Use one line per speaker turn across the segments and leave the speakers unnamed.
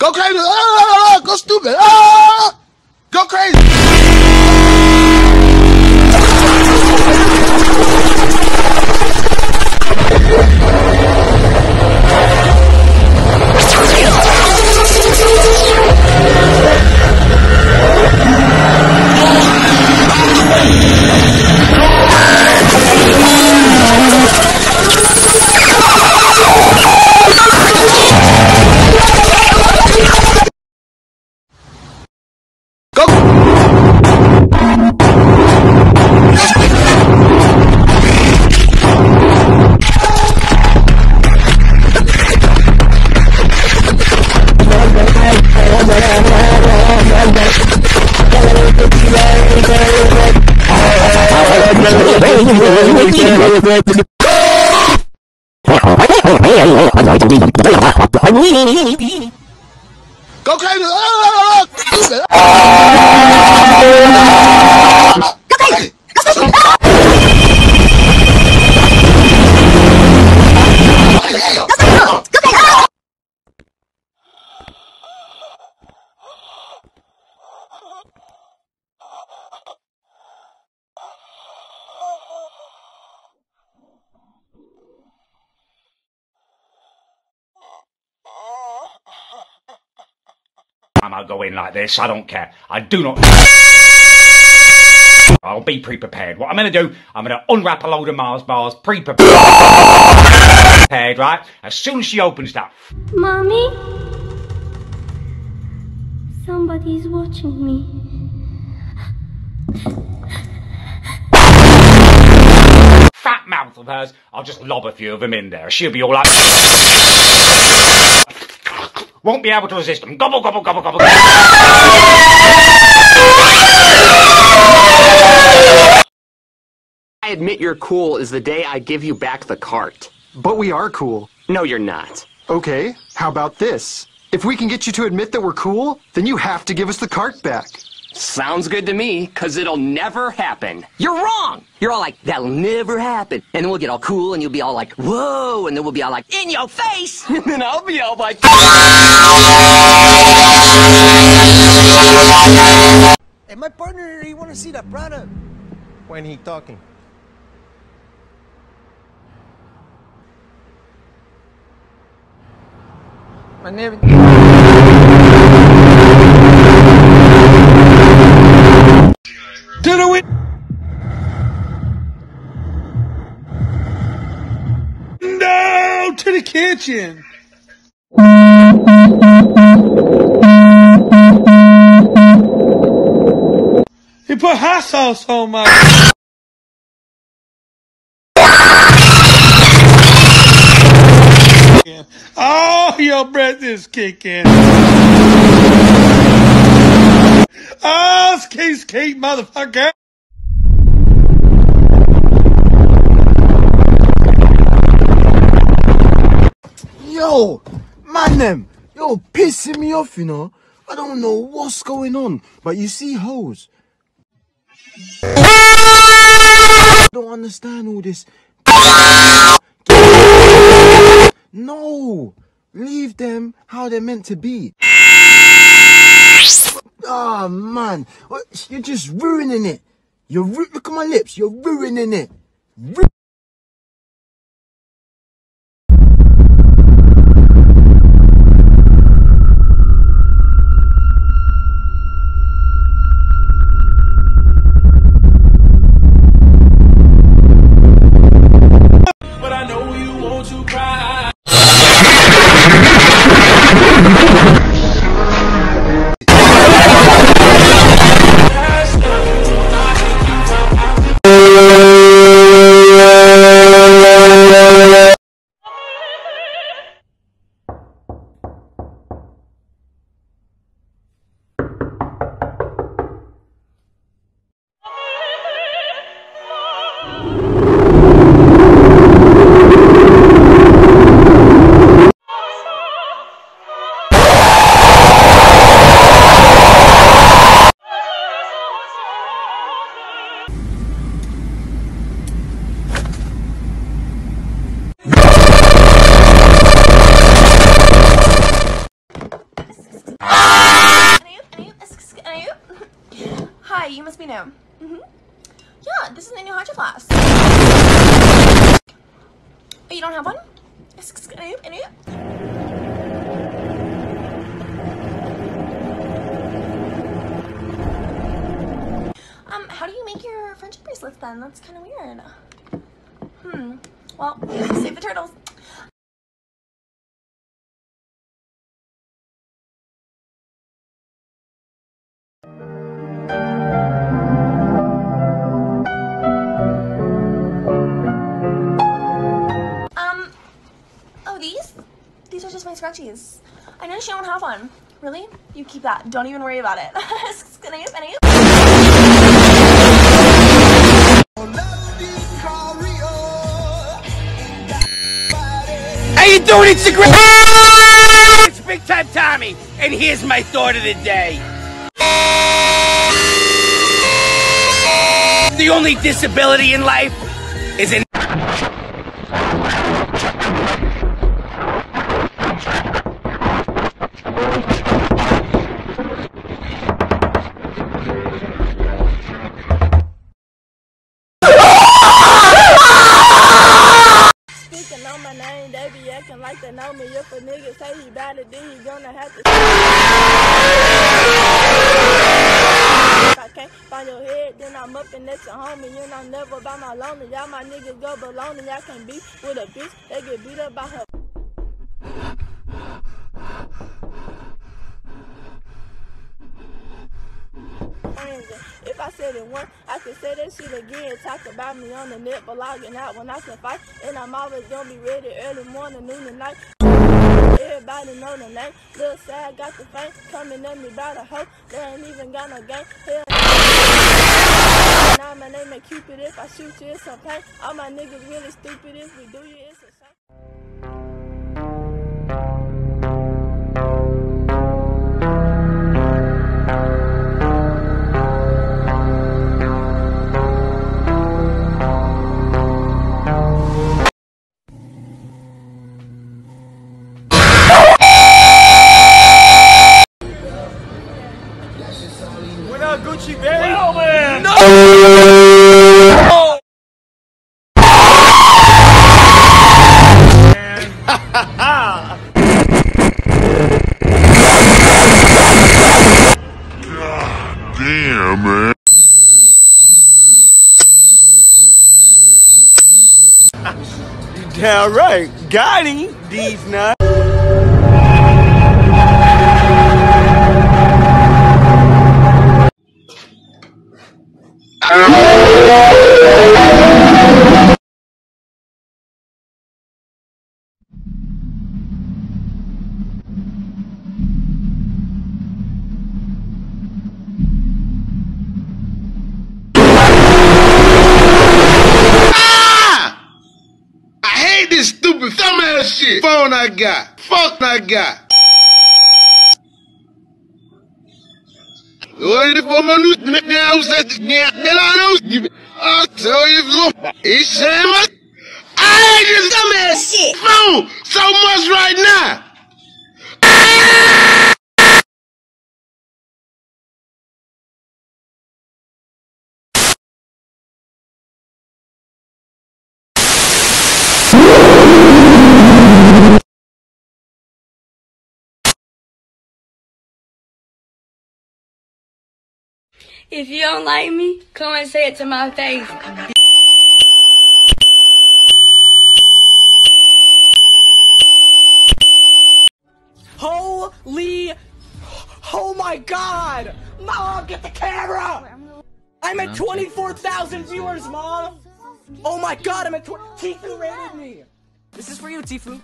Go crazy. Ah, go stupid. Go crazy. Ah, stupid.
time I go in like this, I don't care. I do not. I'll be pre-prepared. What I'm gonna do, I'm gonna unwrap a load of Mars bars, pre-prepared, right? As soon as she opens that
Mommy? Somebody's watching me.
fat mouth of hers, I'll just lob a few of them in there. She'll be all like, won't be able to resist them. Gobble, gobble, gobble, gobble.
I admit you're cool is the day I give you back the cart.
But we are cool.
No, you're not.
Okay, how about this? If we can get you to admit that we're cool, then you have to give us the cart back.
Sounds good to me, cause it'll never happen. You're wrong! You're all like, that'll never happen. And then we'll get all cool and you'll be all like, whoa! And then we'll be all like, in your face! And then I'll be all like,
Hey, my partner, he want to see that product.
when he talking.
My name.
Kitchen. He put hot sauce on my. Oh, your breath is kicking. Oh, skate, skate, motherfucker.
Yo, man, them. Yo, pissing me off, you know. I don't know what's going on, but you see hoes. I don't understand all this. No, leave them how they're meant to be. Ah, man, you're just ruining it. You're look at my lips. You're ruining it. Ru-
This is the new hydro flask. Oh, you don't have one?
Um, how do you make your friendship bracelets then? That's kind of weird. Hmm. Well, save the turtles. Scrunchies. I know she don't have one. Really? You keep that. Don't even worry about it. Snoop, any-
How you doing, Instagram? Ah! It's Big Time Tommy, and here's my thought of the day. The only disability in life is an
then I'm up and homie. Never my lonely. Y'all my niggas go. Y'all can't be with a bitch. Get beat up by her. If I said it once, I could say that shit again. Talk about me on the net, but logging out when I can fight. And I'm always gonna be ready early morning, noon, and night. Everybody know the name. Little sad got the fame. Coming at me by the hoe. They ain't even got no game. Hell Now my name is Cupid. If I shoot you, it's some pain. All my niggas really stupid. If we do you, it's a
What up, Gucci Berry? No, man. No.
Damn, man.
Damn right. Got him. These nuts.
Ah! stupid dumbass shit. Phone I got. Fuck I got. Olha for my news now said Milano. I'll tell you it's him. I hate this dumbass shit. Phone so much right now.
If you don't like me, come and say it to my face.
Holy. Oh my god! Mom, get the camera! I'm at 24,000 viewers, Mom! Oh my god, I'm at 20. Tfue rated me! This is for you, Tfue.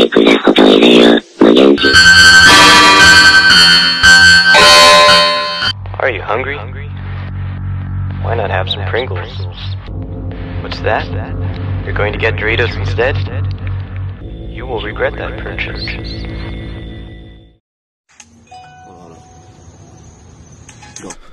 Are you hungry? Why not have some Pringles? What's that? You're going to get Doritos instead? You will regret that purchase.
I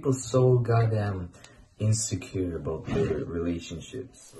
people so goddamn insecure about their relationships?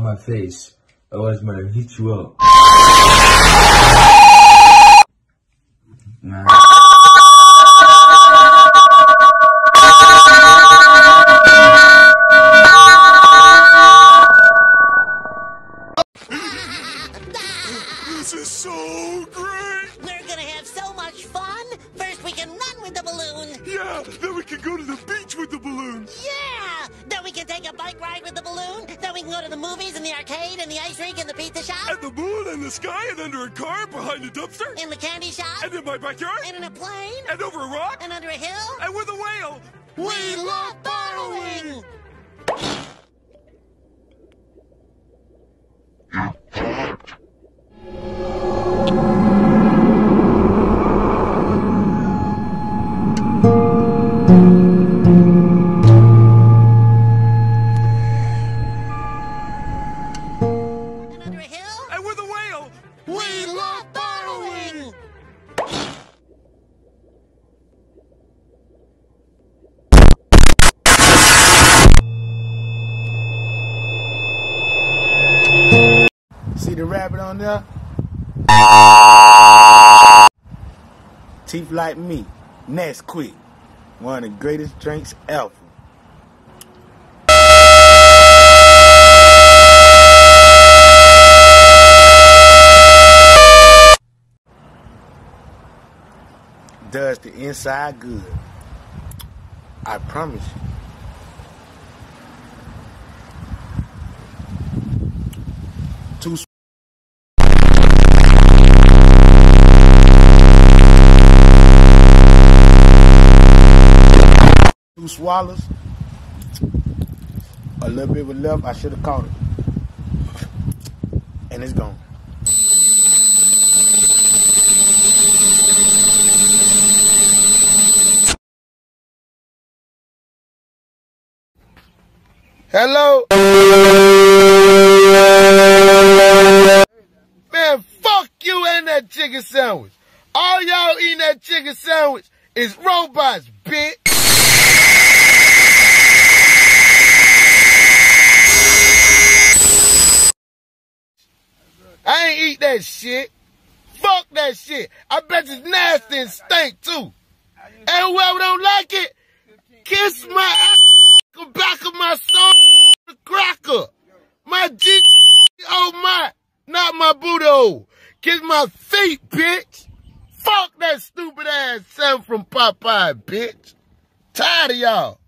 My face. I'm gonna hit you up. Man.
So great! We're gonna have so much fun! First, we can run with the balloon!
Yeah, then we can go to the beach with the balloon.
Yeah! Then we can take a bike ride with the balloon! Then we can go to the movies and the arcade and the ice rink and the pizza shop!
And the moon and the sky and under a car behind a dumpster.
In the candy shop!
And in my backyard.
And in a plane!
And over a rock.
And under a hill!
And with a whale.
We love borrowing!
See the rabbit on there? Teeth like me. Nesquik. One of the greatest drinks ever. Does the inside good. I promise you. Swallows. A little bit was left. I should have caught it. And it's gone. Hello? Man, fuck you and that chicken sandwich. All y'all eating that chicken sandwich is robots, bitch. I ain't eat that shit. Fuck that shit. I bet it's nasty and stink too. And whoever don't like it, kiss my ass, back of my soul, cracker. My G, oh my, not my booty. Kiss my feet, bitch. Fuck that stupid ass son from Popeye, bitch. Tired of y'all.